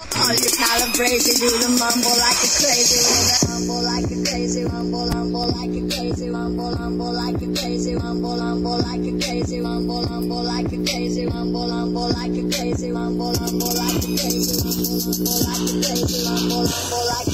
All your calibration, do the mumble like a crazy. Rumble like a crazy, rumble, rumble like a crazy, rumble, rumble like a crazy, rumble, rumble like a crazy, rumble, rumble like a crazy, rumble, like a crazy, rumble, like a crazy, rumble, like a crazy, rumble like a crazy,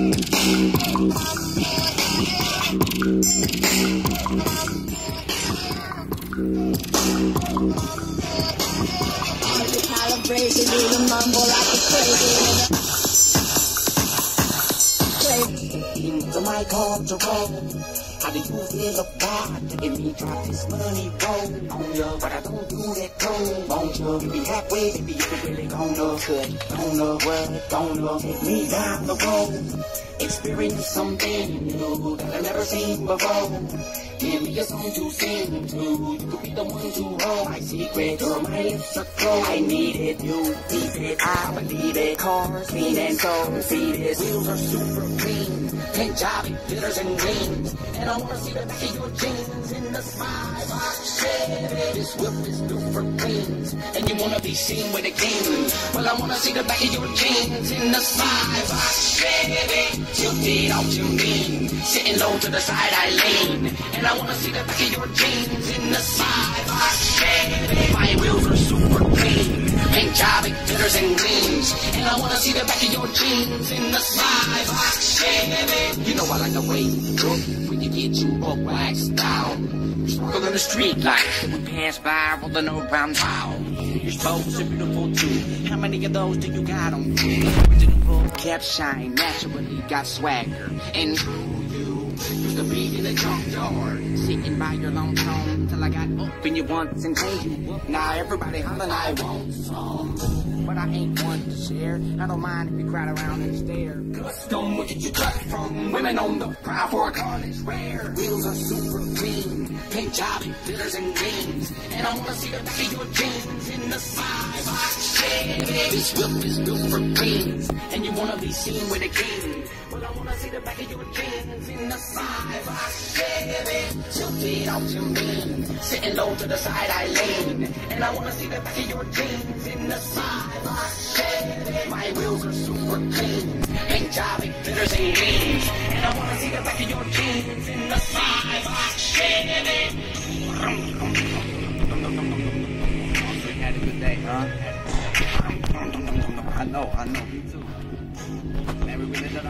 Crazy. into my control. How do you feel about letting me drop this money roll on ya? But I don't do that cold on ya. You be halfway, baby, if you really gonna cut, gonna what, gonna take me down the road. Experience something new that I've never seen before. Give me a song to sing to. You could be the one to hold my secret. Girl, my lips are closed. I need it, you need it. I believe it. Cars, clean and so see this. Wheels are super clean. Paint it glitters and gleams. And I wanna see the your jeans in the sky box Chevy. This whip is built for queens. And you wanna be seen with a king. Well, I wanna see the back of your jeans in the sky box Chevy. Tilted off to mean. Sitting low to the side, I lean. And I wanna see the back of your jeans in the side box Chevy. My wheels are super clean. Paint it glitters and gleams. And I wanna see the back jeans in the side box Chevy. You know I like the way you look when you get you buck waxed down. Sparkle in the street like we pass by rolling around town. Your spokes are beautiful too. How many of those do you got on you? Original cap shine, naturally got swagger. And you used to be in the junkyard, sitting by your long tone till I got up in you once and told you. Now everybody hollering, I want some. But I ain't one to share. I don't mind if you crowd around and stare. Custom, what did you cut from? Women on the prowl for a car is rare. Wheels are super clean. Paint job, glitters and gleams. And I wanna see the back of your jeans in the side Chevy. This whip is built for queens. And you wanna be seen with a king. I wanna see the back of your jeans in the side box Chevy. Tilted out to mean. Sitting low to the side, I lean. And I wanna see the back of your jeans in the side box Chevy. My wheels are super clean. Paint job, it glitters and gleams. And I wanna see the back of your jeans in the side box Chevy. You had a good day, huh? I know, I know, me too.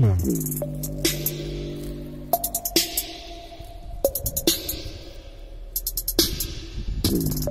Mm-hmm. Flat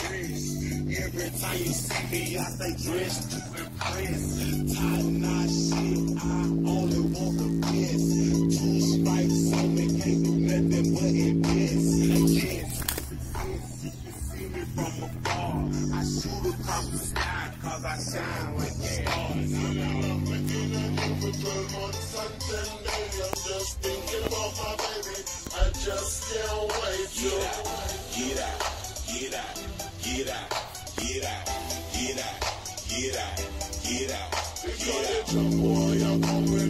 time you see me, I stay dressed to impress. Top notch shit, I only want the best. Two stripes on me, can't do nothing but invest. Yes, you can see me from afar. I shoot across the sky, cause I shine like stars. I'm out of the inner for 12 months and 10 days. I'm just thinking about my baby. I just can't wait get out, get out, get out,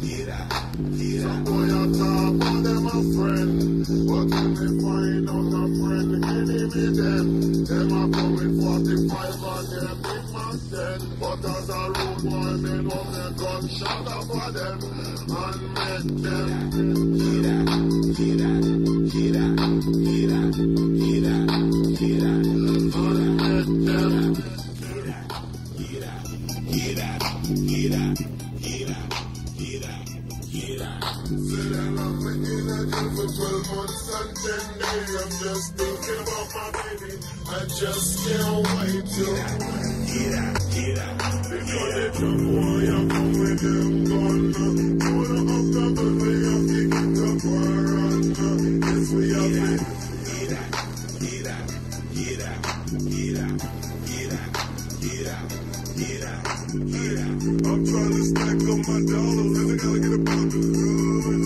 get out, get out, get out. Send me liar come, tired man feeling down me say in the slum. I'm ready to get out, get out, get out, get out, get out, get out, get out, get out. Some boy on top of them a friend, but when they find out a friend, enemy them. Them a coming 45 and them big man ten. But as a rude boy, me know me gunshot over them and make them get out, get out, get out, get out, get out, get out, in a jail for 12 months and 10 days. I'm just thinking about my baby. I just can't wait to get out, get out. Because it's a boy, I'm coming them gonna put up the buffet, I'm kicking the fire on Yes, we are get out, get out, get out, get out, get out, get out, get out, get out. I'm trying to stack up my dollars and I gotta get a pound of